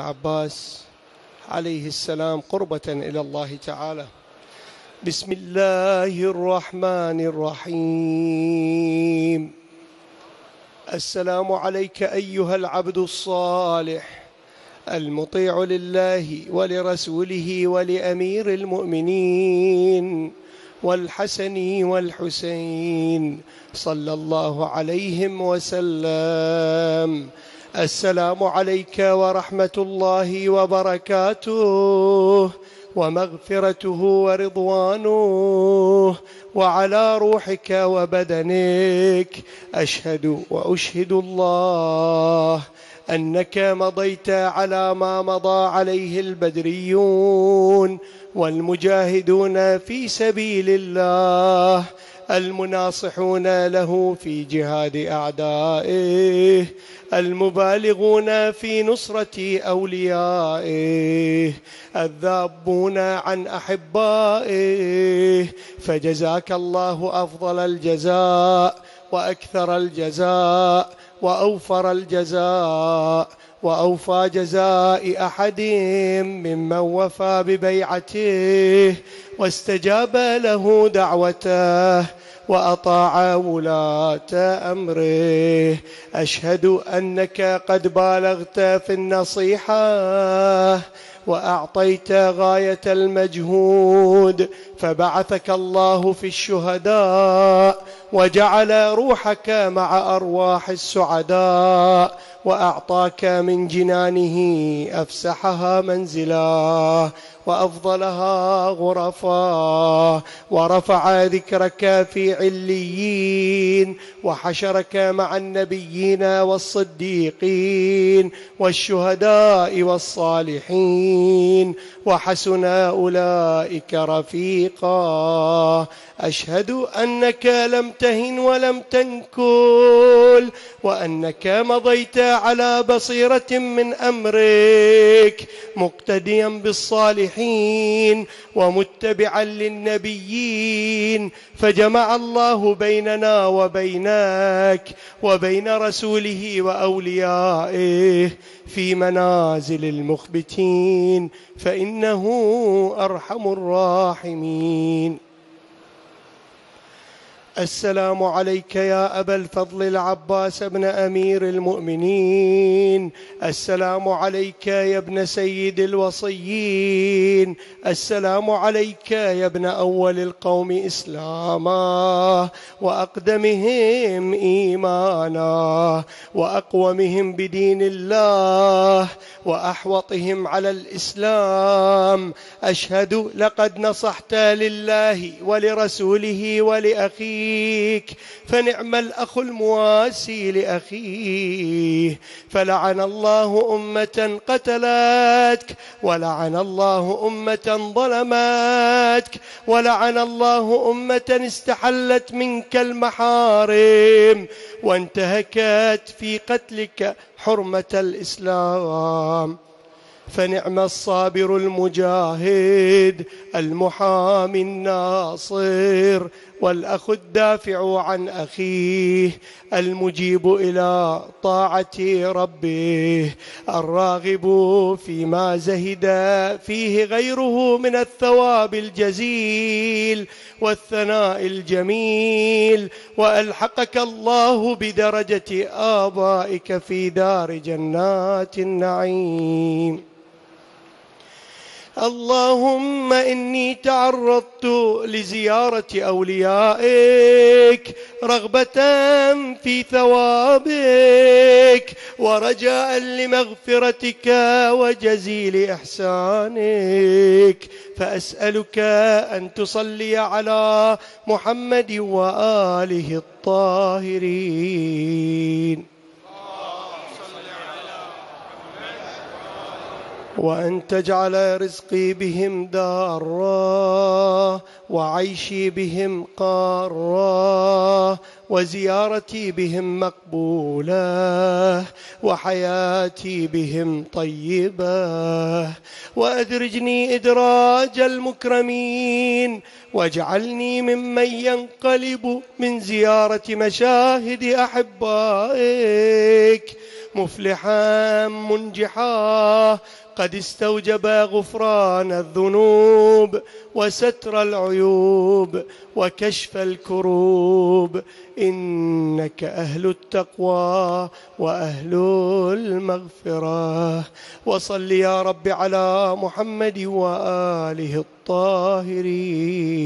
عباس عليه السلام قربة إلى الله تعالى. بسم الله الرحمن الرحيم. السلام عليك أيها العبد الصالح المطيع لله ولرسوله ولأمير المؤمنين والحسن والحسين صلى الله عليهم وسلم. السلام عليك ورحمة الله وبركاته ومغفرته ورضوانه وعلى روحك وبدنك أشهد وأشهد الله أنك مضيت على ما مضى عليه البدريون والمجاهدون في سبيل الله المناصحون له في جهاد أعدائه المبالغون في نصرة أوليائه الذابون عن أحبائه. فجزاك الله أفضل الجزاء وأكثر الجزاء وأوفر الجزاء وأوفى جزاء أحد ممن وفى ببيعته واستجاب له دعوته. وأطاع ولاة أمره. أشهد أنك قد بالغت في النصيحة وأعطيت غاية المجهود فبعثك الله في الشهداء. وجعل روحك مع أرواح السعداء وأعطاك من جنانه أفسحها منزلا وأفضلها غرفا ورفع ذكرك في عليين وحشرك مع النبيين والصديقين والشهداء والصالحين وحسن أولئك رفيقا. أشهد أنك لم تهن ولم تنكل وأنك مضيت على بصيرة من أمرك مقتديا بالصالحين ومتبعا للنبيين. فجمع الله بيننا وبينك وبين رسوله وأوليائه في منازل المخبتين فإنه أرحم الراحمين. السلام عليك يا أبا الفضل العباس بن أمير المؤمنين. السلام عليك يا ابن سيد الوصيين. السلام عليك يا ابن أول القوم إسلاما وأقدمهم إيمانا وأقومهم بدين الله وأحوطهم على الإسلام. أشهد لقد نصحت لله ولرسوله ولأخيك فنعم الأخ المواسي لأخيه. فلعن الله أمة قتلتك ولعن الله أمة ظلمتك ولعن الله أمة استحلت منك المحارم وانتهكت في قتلك حرمة الإسلام. فنعم الصابر المجاهد المحامي الناصر والأخ الدافع عن أخيه المجيب إلى طاعة ربه الراغب فيما زهد فيه غيره من الثواب الجزيل والثناء الجميل وألحقك الله بدرجة آبائك في دار جنات النعيم اللهم إني تعرضت لزيارة أوليائك رغبة في ثوابك ورجاء لمغفرتك وجزيل إحسانك. فأسألك أن تصلي على محمد وآله الطاهرين. وأن تجعل رزقي بهم دارا وعيشي بهم قارا وزيارتي بهم مقبولة وحياتي بهم طيبة وأدرجني إدراج المكرمين واجعلني ممن ينقلب من زيارة مشاهد أحبائك مفلحا منجحا قد استوجب غفران الذنوب وستر العيوب وكشف الكروب. إنك أهل التقوى وأهل المغفرة. وصل يا رب على محمد وآله الطاهرين.